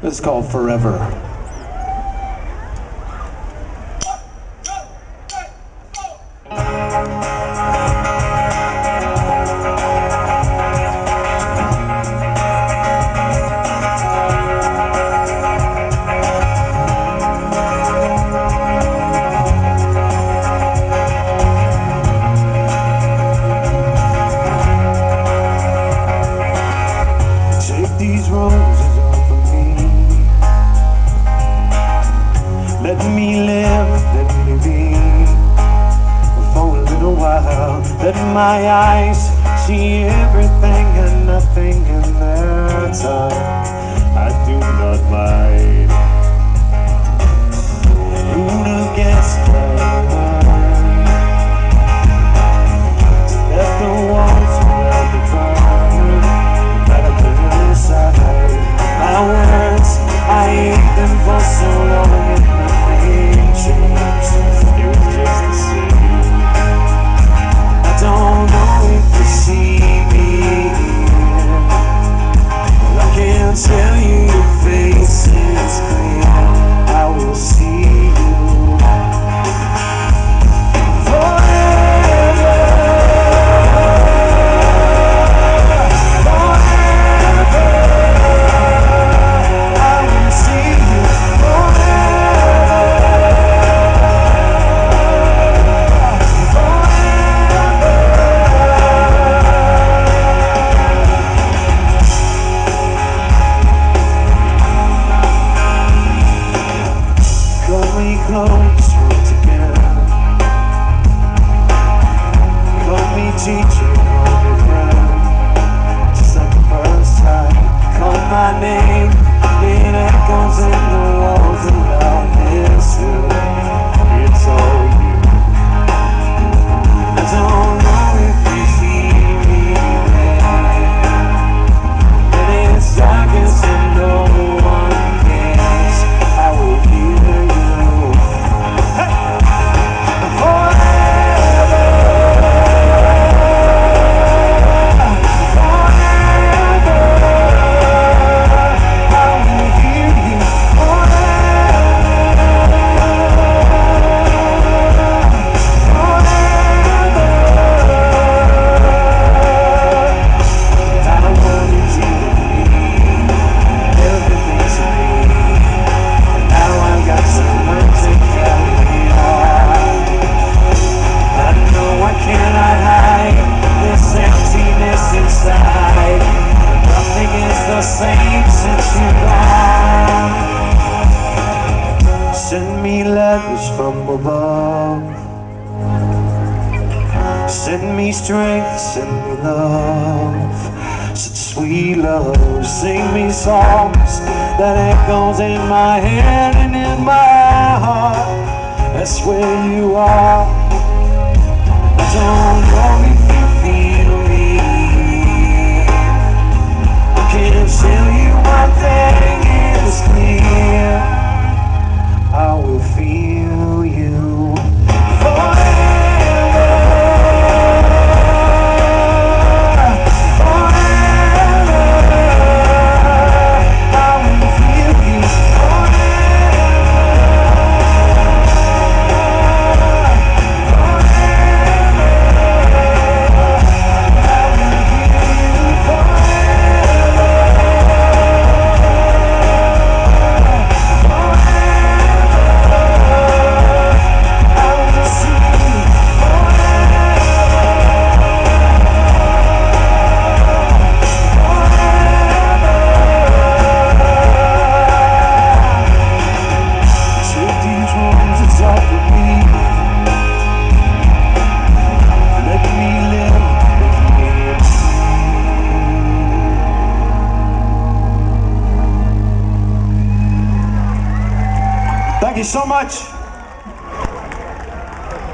It's called Forever. my eyes see everything and nothing in their time. teach Letters from above. Send me strength, send me love. Such sweet love. Sing me songs that echoes in my head and in my heart. That's where you are. you so much.